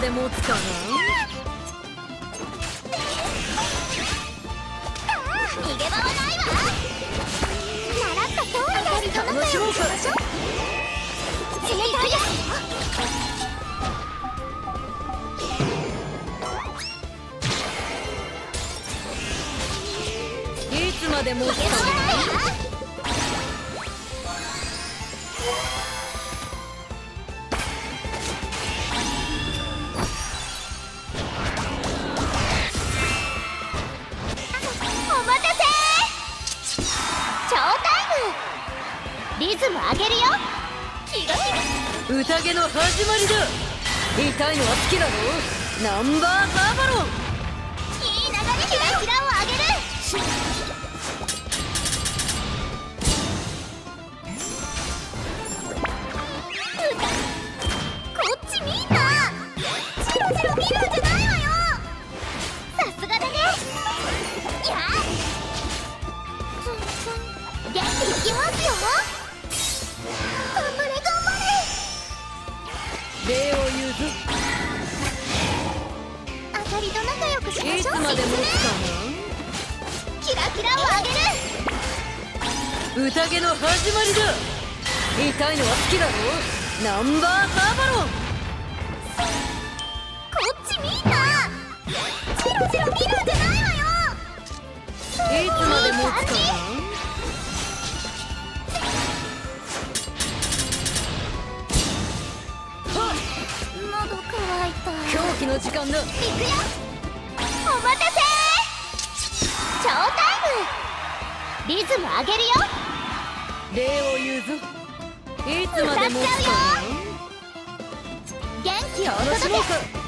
で持つかな逃げ場はないわ習った通りだ楽しもう冷たいよいつまで持つか逃げ場はなリズム上げるよ。気が気が宴の始まりだ。痛いのは好きなの？ナンバーバーバロンいい流れキラキラを上げるきますよ頑張れ頑張れ礼を言うぞあかりと仲良くしましょういつまで持つかなキラキラを上げる宴の始まりだ痛いのは好きだろナンバーバーバロン。こっち見んなチロチロ見る。狂気の時間だ。行くよお待たせ。超タイム。リズム上げるよ。礼を言うぞ。いつまで持つか元気をおな楽し届け